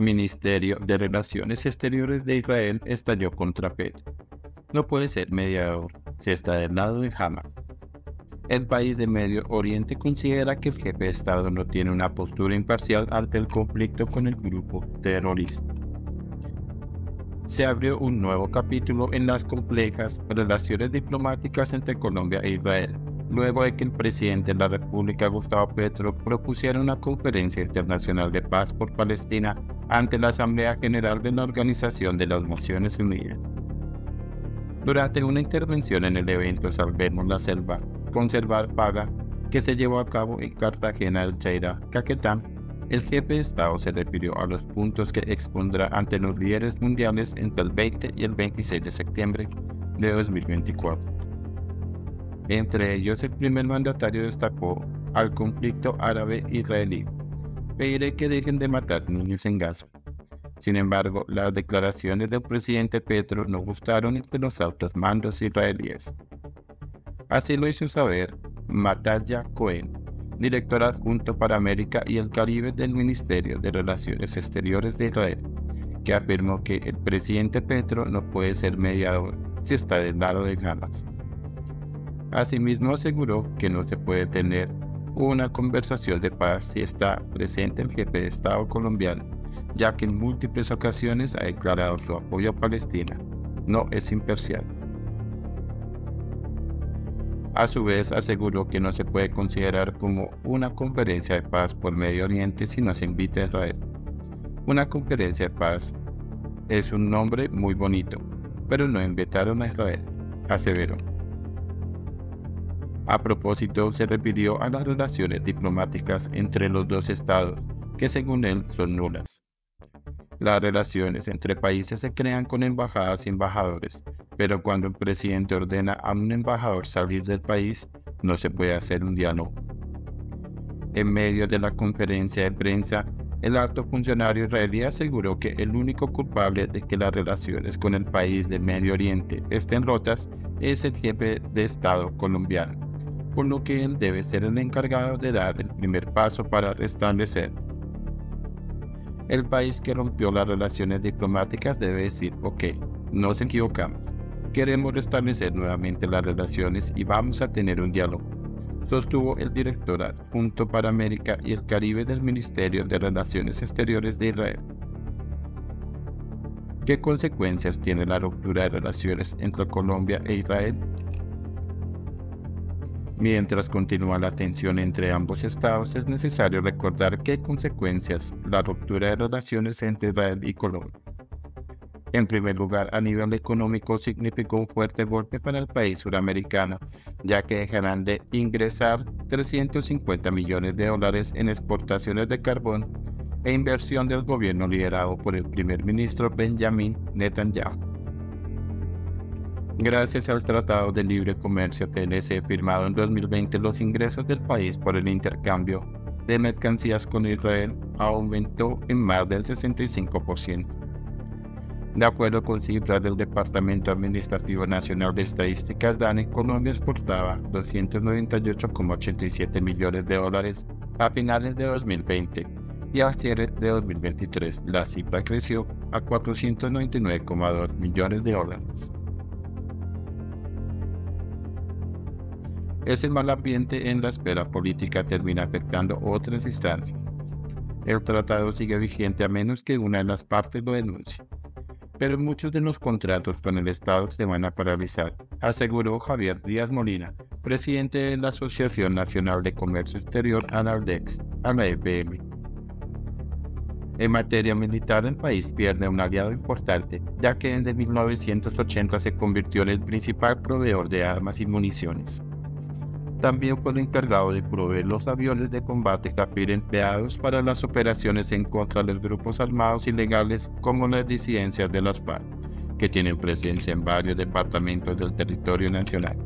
Ministerio de Relaciones Exteriores de Israel estalló contra Petro. No puede ser mediador si está del lado de Hamas. El país de Medio Oriente considera que el jefe de Estado no tiene una postura imparcial ante el conflicto con el grupo terrorista. Se abrió un nuevo capítulo en las complejas relaciones diplomáticas entre Colombia e Israel, luego de que el presidente de la República, Gustavo Petro, propusiera una conferencia internacional de paz por Palestina ante la Asamblea General de la Organización de las Naciones Unidas. Durante una intervención en el evento Salvemos la Selva, Conservar Paga, que se llevó a cabo en Cartagena del Cheira, Caquetá, el jefe de Estado se refirió a los puntos que expondrá ante los líderes mundiales entre el 20 y el 26 de septiembre de 2024. Entre ellos, el primer mandatario destacó al conflicto árabe-israelí. Pediré que dejen de matar niños en Gaza. Sin embargo, las declaraciones del presidente Petro no gustaron entre los altos mandos israelíes. Así lo hizo saber Matalla Cohen, director adjunto para América y el Caribe del Ministerio de Relaciones Exteriores de Israel, que afirmó que el presidente Petro no puede ser mediador si está del lado de Hamas. Asimismo aseguró que no se puede tener una conversación de paz si está presente el jefe de Estado colombiano, ya que en múltiples ocasiones ha declarado su apoyo a Palestina. No es imparcial. A su vez, aseguró que no se puede considerar como una conferencia de paz por Medio Oriente si no se invita a Israel. Una conferencia de paz es un nombre muy bonito, pero no invitaron a Israel, aseveró. A propósito, se refirió a las relaciones diplomáticas entre los dos estados, que según él son nulas. Las relaciones entre países se crean con embajadas y embajadores, pero cuando el presidente ordena a un embajador salir del país, no se puede hacer un diálogo. En medio de la conferencia de prensa, el alto funcionario israelí aseguró que el único culpable de que las relaciones con el país del Medio Oriente estén rotas es el jefe de Estado colombiano por lo que él debe ser el encargado de dar el primer paso para restablecer. El país que rompió las relaciones diplomáticas debe decir, ok, nos equivocamos, queremos restablecer nuevamente las relaciones y vamos a tener un diálogo, sostuvo el director adjunto para América y el Caribe del Ministerio de Relaciones Exteriores de Israel. ¿Qué consecuencias tiene la ruptura de relaciones entre Colombia e Israel? Mientras continúa la tensión entre ambos estados, es necesario recordar qué consecuencias la ruptura de relaciones entre Israel y Colombia. En primer lugar, a nivel económico significó un fuerte golpe para el país suramericano, ya que dejarán de ingresar 350 millones de dólares en exportaciones de carbón e inversión del gobierno liderado por el primer ministro Benjamin Netanyahu. Gracias al Tratado de Libre Comercio TLC firmado en 2020, los ingresos del país por el intercambio de mercancías con Israel aumentó en más del 65%. De acuerdo con cifras del Departamento Administrativo Nacional de Estadísticas, DANE, Colombia exportaba 298,87 millones de dólares a finales de 2020 y al cierre de 2023 la cifra creció a 499,2 millones de dólares. Ese mal ambiente en la esfera política termina afectando otras instancias. El tratado sigue vigente a menos que una de las partes lo denuncie. Pero muchos de los contratos con el Estado se van a paralizar, aseguró Javier Díaz Molina, presidente de la Asociación Nacional de Comercio Exterior ANALDEX, a la EPM. En materia militar, el país pierde un aliado importante, ya que desde 1980 se convirtió en el principal proveedor de armas y municiones. También fue el encargado de proveer los aviones de combate Capir empleados para las operaciones en contra de los grupos armados ilegales como las disidencias de las FARC, que tienen presencia en varios departamentos del territorio nacional.